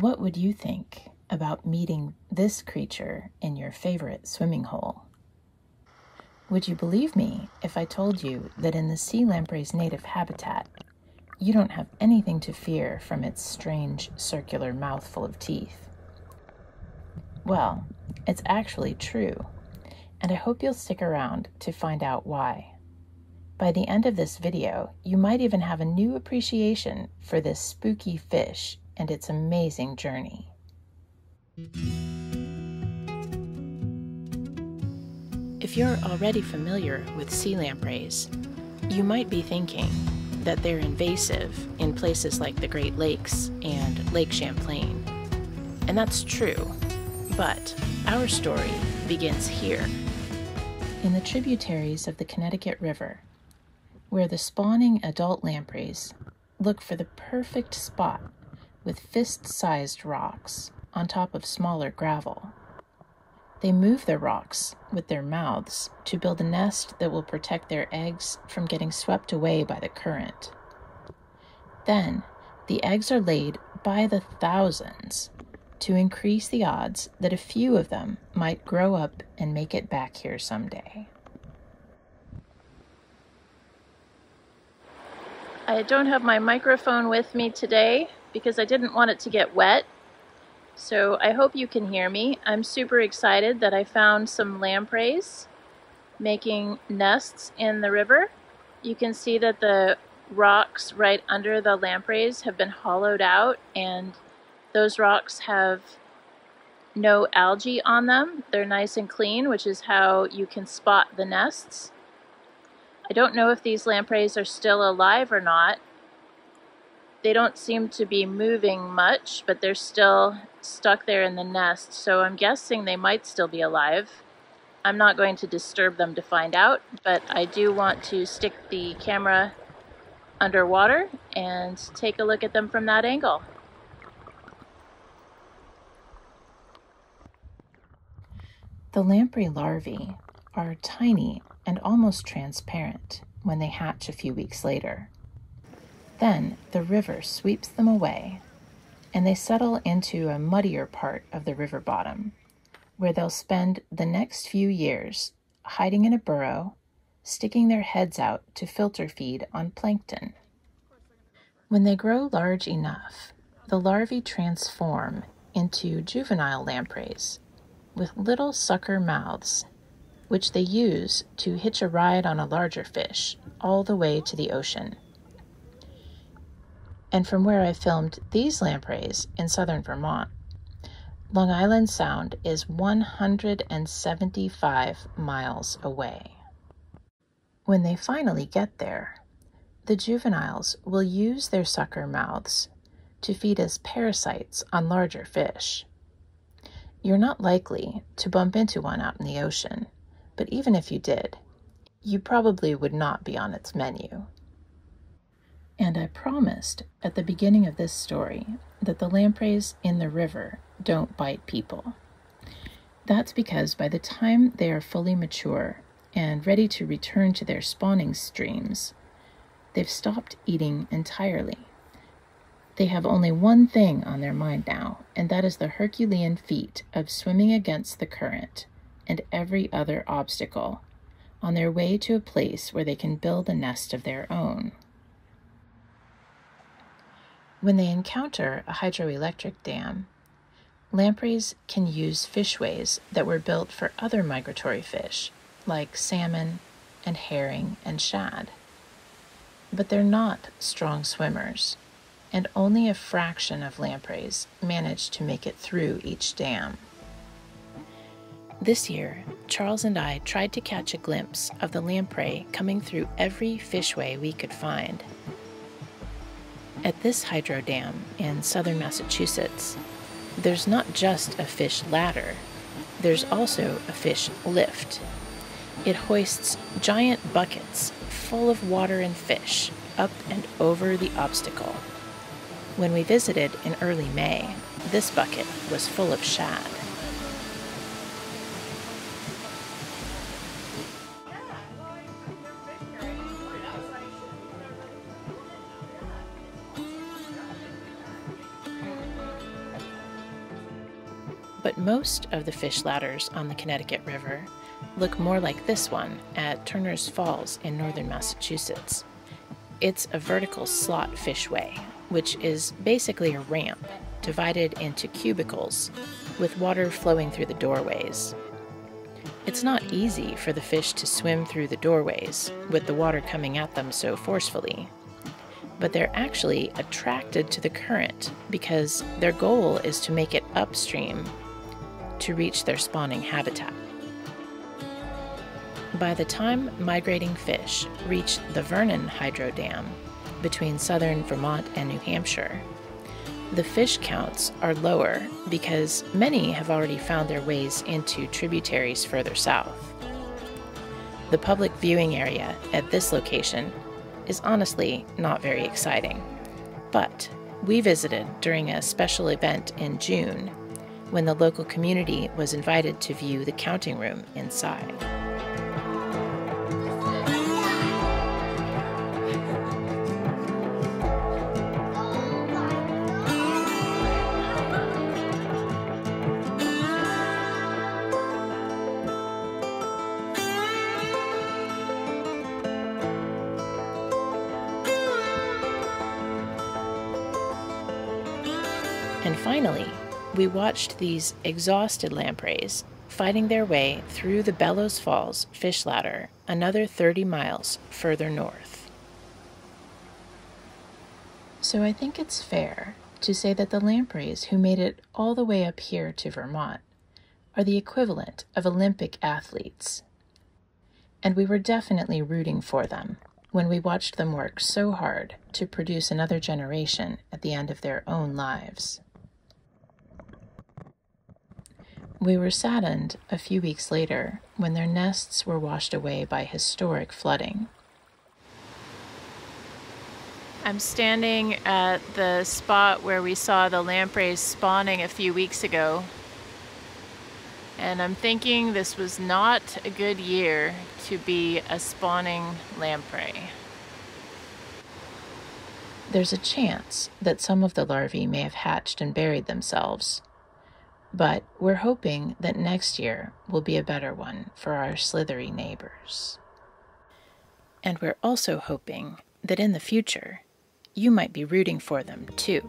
What would you think about meeting this creature in your favorite swimming hole? Would you believe me if I told you that in the sea lamprey's native habitat, you don't have anything to fear from its strange circular mouthful of teeth? Well, it's actually true, and I hope you'll stick around to find out why. By the end of this video, you might even have a new appreciation for this spooky fish and its amazing journey. If you're already familiar with sea lampreys, you might be thinking that they're invasive in places like the Great Lakes and Lake Champlain. And that's true, but our story begins here. In the tributaries of the Connecticut River, where the spawning adult lampreys look for the perfect spot with fist sized rocks on top of smaller gravel. They move their rocks with their mouths to build a nest that will protect their eggs from getting swept away by the current. Then, the eggs are laid by the thousands to increase the odds that a few of them might grow up and make it back here someday. I don't have my microphone with me today because I didn't want it to get wet so I hope you can hear me. I'm super excited that I found some lampreys making nests in the river. You can see that the rocks right under the lampreys have been hollowed out and those rocks have no algae on them. They're nice and clean, which is how you can spot the nests. I don't know if these lampreys are still alive or not, they don't seem to be moving much, but they're still stuck there in the nest, so I'm guessing they might still be alive. I'm not going to disturb them to find out, but I do want to stick the camera underwater and take a look at them from that angle. The lamprey larvae are tiny and almost transparent when they hatch a few weeks later. Then the river sweeps them away, and they settle into a muddier part of the river bottom, where they'll spend the next few years hiding in a burrow, sticking their heads out to filter feed on plankton. When they grow large enough, the larvae transform into juvenile lampreys with little sucker mouths, which they use to hitch a ride on a larger fish all the way to the ocean and from where I filmed these lampreys in southern Vermont, Long Island Sound is 175 miles away. When they finally get there, the juveniles will use their sucker mouths to feed as parasites on larger fish. You're not likely to bump into one out in the ocean, but even if you did, you probably would not be on its menu. And I promised at the beginning of this story that the lampreys in the river don't bite people. That's because by the time they are fully mature and ready to return to their spawning streams, they've stopped eating entirely. They have only one thing on their mind now, and that is the Herculean feat of swimming against the current and every other obstacle on their way to a place where they can build a nest of their own. When they encounter a hydroelectric dam, lampreys can use fishways that were built for other migratory fish, like salmon and herring and shad. But they're not strong swimmers, and only a fraction of lampreys manage to make it through each dam. This year, Charles and I tried to catch a glimpse of the lamprey coming through every fishway we could find at this hydro dam in southern Massachusetts, there's not just a fish ladder, there's also a fish lift. It hoists giant buckets full of water and fish up and over the obstacle. When we visited in early May, this bucket was full of shad. But most of the fish ladders on the Connecticut River look more like this one at Turners Falls in northern Massachusetts. It's a vertical slot fishway, which is basically a ramp divided into cubicles with water flowing through the doorways. It's not easy for the fish to swim through the doorways with the water coming at them so forcefully. But they're actually attracted to the current because their goal is to make it upstream to reach their spawning habitat. By the time migrating fish reach the Vernon Hydro Dam between southern Vermont and New Hampshire, the fish counts are lower because many have already found their ways into tributaries further south. The public viewing area at this location is honestly not very exciting, but we visited during a special event in June when the local community was invited to view the counting room inside. And finally, we watched these exhausted lampreys fighting their way through the Bellows Falls fish ladder another 30 miles further north. So I think it's fair to say that the lampreys who made it all the way up here to Vermont are the equivalent of Olympic athletes. And we were definitely rooting for them when we watched them work so hard to produce another generation at the end of their own lives. We were saddened a few weeks later when their nests were washed away by historic flooding. I'm standing at the spot where we saw the lampreys spawning a few weeks ago. And I'm thinking this was not a good year to be a spawning lamprey. There's a chance that some of the larvae may have hatched and buried themselves, but we're hoping that next year will be a better one for our slithery neighbors. And we're also hoping that in the future, you might be rooting for them too.